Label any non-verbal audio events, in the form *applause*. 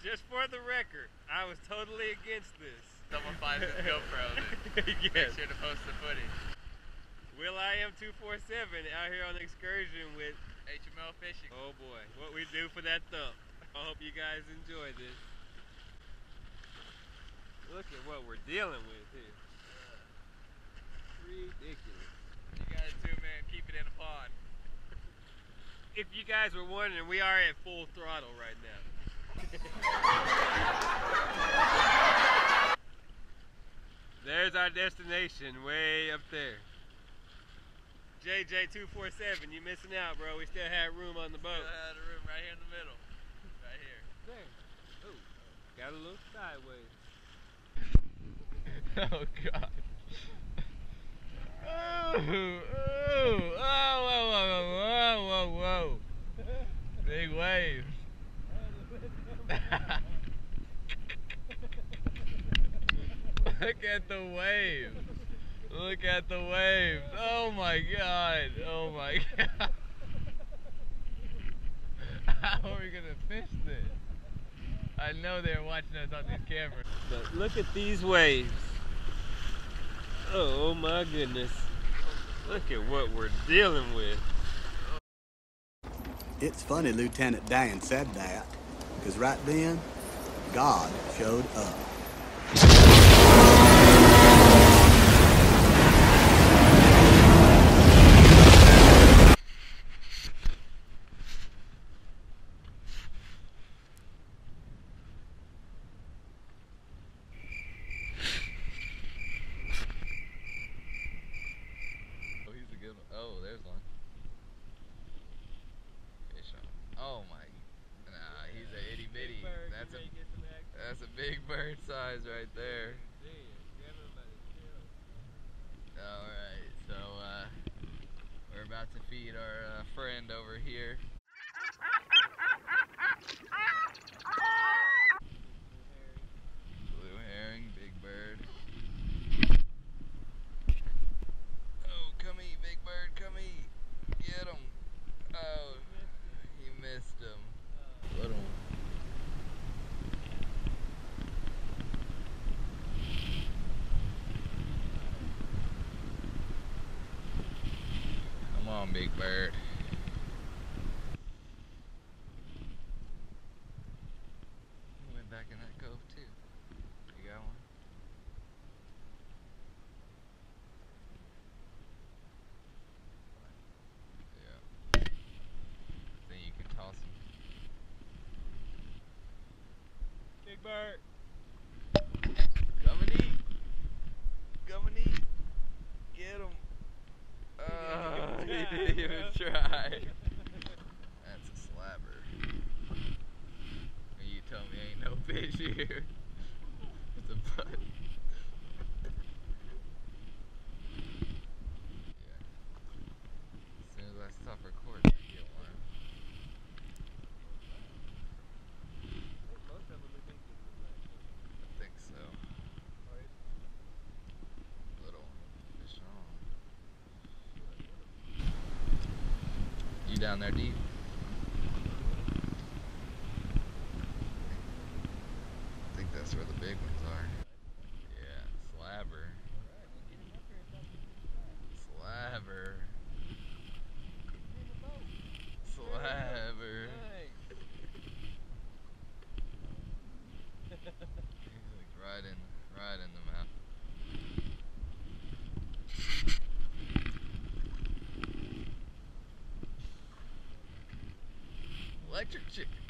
Just for the record, I was totally against this. Someone finds this GoPro *laughs* yes. make sure to post the footage. Will I am 247 out here on excursion with HML Fishing. Oh boy, what we do for that thump. I hope you guys enjoy this. Look at what we're dealing with here. Ridiculous. You guys too, man. Keep it in a pond. if you guys were wondering, we are at full throttle right now. *laughs* There's our destination, way up there. JJ247, you missing out, bro. We still had room on the boat. Still had a room right here in the middle. Right here. There. Oh, got a little sideways. *laughs* oh God. Oh, oh, oh, whoa, whoa, whoa, whoa, whoa. Big wave. *laughs* Look at the waves. Look at the waves. Oh my God. Oh my *laughs* God. *laughs* How are we gonna fish this? I know they're watching us on these cameras. But look at these waves. Oh my goodness. Look at what we're dealing with. It's funny Lieutenant Dan said that, because right then, God showed up. Oh. Oh, there's one. Fish on. Oh my. Nah, he's a itty bitty. That's a bird size right there. All right, so uh, we're about to feed our uh, friend over here. Blue heron, big bird. Oh, come eat, big bird, come eat. Get him. Oh, you missed him. Little one. Come on, big bird. Went back in that cove too. You got one? Yeah. Then you can toss him. Big bird. Come and eat. Come and eat. Get him. Oh, he didn't even try. That's a slabber. And you tell me no here. It's a butt. Yeah. As soon as I stop recording, I get one. I think so. Little on. Oh. You down there deep? I think that's where the big ones are. Yeah, slabber. Slabber. Slabber. He's like right in, right in the mouth. Electric chicken,